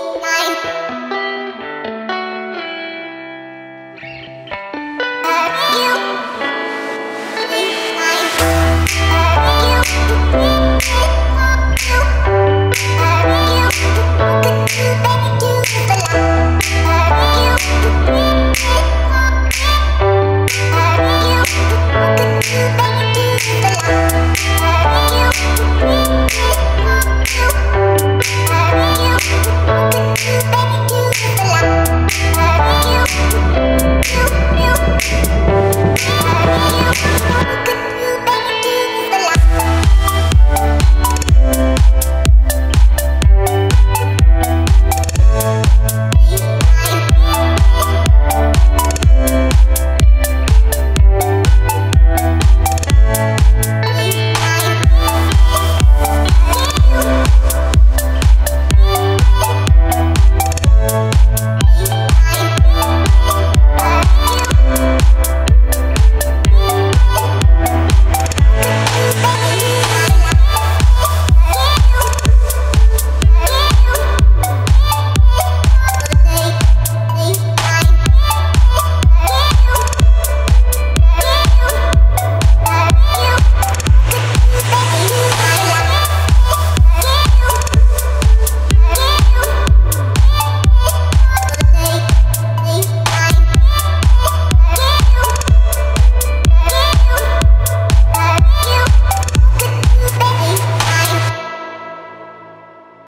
nine.